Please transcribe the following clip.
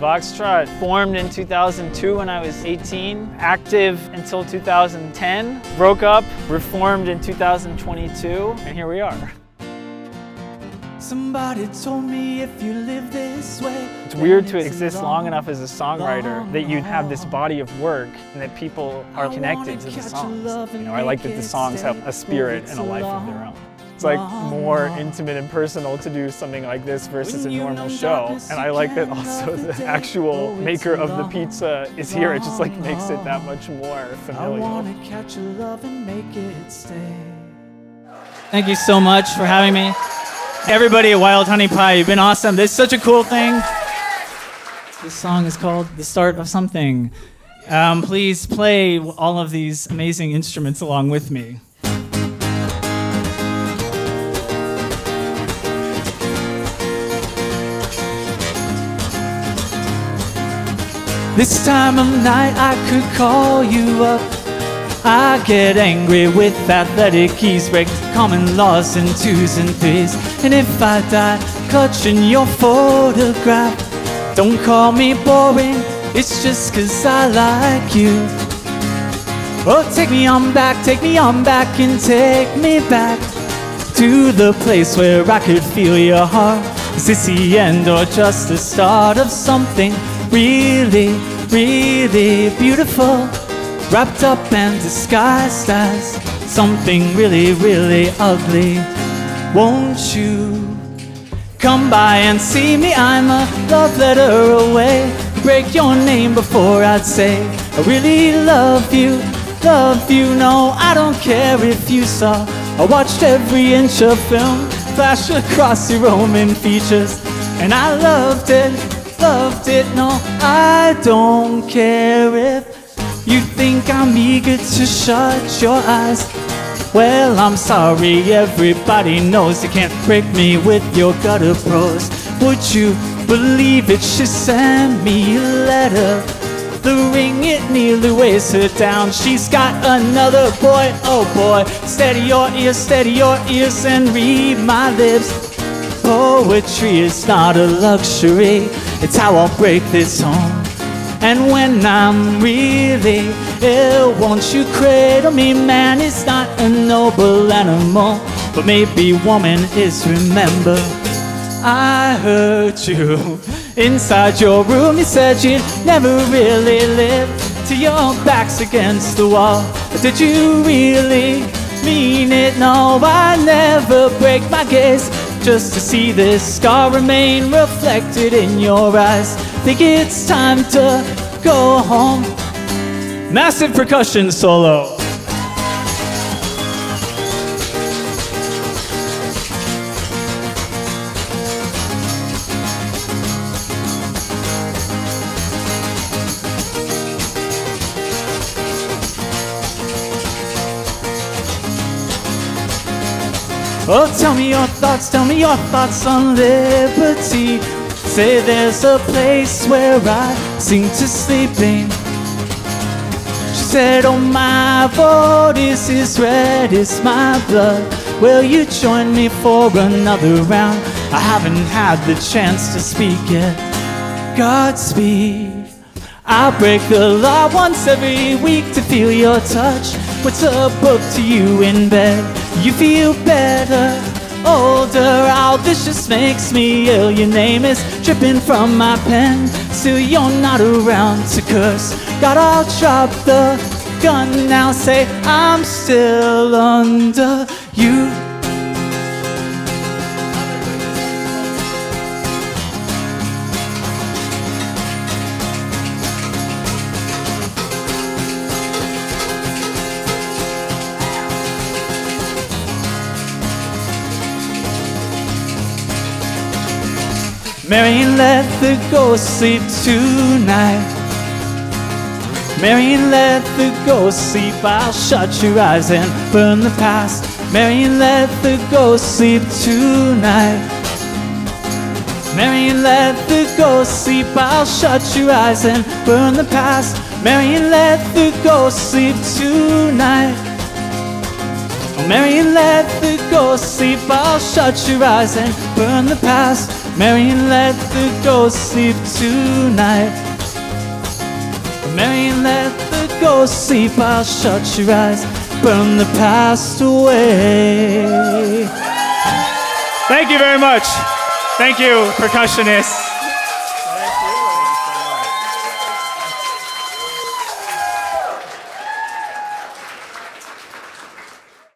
Voxtrot formed in 2002 when I was 18, active until 2010, broke up, reformed in 2022, and here we are. Somebody told me if you live this way. It's weird to exist long enough as a songwriter that you have this body of work and that people are connected to the songs. You know, I like that the songs have a spirit and a life of their own. It's like more intimate and personal to do something like this versus a normal show. And I like that also the actual maker of the pizza is here. It just like makes it that much more familial. Thank you so much for having me. Everybody at Wild Honey Pie, you've been awesome. This is such a cool thing. This song is called The Start of Something. Um, please play all of these amazing instruments along with me. This time of night I could call you up. I get angry with athletic keys, break common laws in twos and threes. And if I die clutching your photograph, don't call me boring, it's just cause I like you. Oh, take me on back, take me on back, and take me back to the place where I could feel your heart. Is this the end or just the start of something? Really, really beautiful, wrapped up and disguised as something really, really ugly. Won't you come by and see me? I'm a love letter away. Break your name before I'd say I really love you, love you. No, I don't care if you saw. I watched every inch of film flash across your Roman features, and I loved it loved it. No, I don't care if you think I'm eager to shut your eyes. Well, I'm sorry, everybody knows you can't break me with your gutter prose. Would you believe it? She sent me a letter. The ring it nearly weighs her down. She's got another boy, oh boy. Steady your ears, steady your ears, and read my lips. Poetry is not a luxury, it's how I'll break this home. And when I'm really ill, won't you cradle me? Man, it's not a noble animal, but maybe woman is. Remember, I heard you inside your room. You said you'd never really live till your back's against the wall. Did you really mean it? No, I never break my gaze just to see this scar remain reflected in your eyes. Think it's time to go home. Massive percussion solo. Oh, tell me your thoughts, tell me your thoughts on liberty. Say there's a place where I seem to sleeping. She said, Oh, my voice is red, it's my blood. Will you join me for another round? I haven't had the chance to speak yet. Godspeed. I break the law once every week to feel your touch. What's a book to you in bed? You feel better, older. All this just makes me ill. Your name is dripping from my pen. Still, you're not around to curse. God, I'll drop the gun now. Say, I'm still under you. Marion, let the ghost sleep tonight. Marion, let the ghost sleep. I'll shut your eyes and burn the past. Marion, let the ghost sleep tonight. Marion, let the ghost sleep. I'll shut your eyes and burn the past. Marion, let the ghost sleep tonight. Oh, let the ghost sleep. I'll shut your eyes and burn the past. Marion, let the ghost sleep tonight. Oh, let the ghost sleep. I'll shut your eyes, burn the past away. Thank you very much. Thank you, percussionists.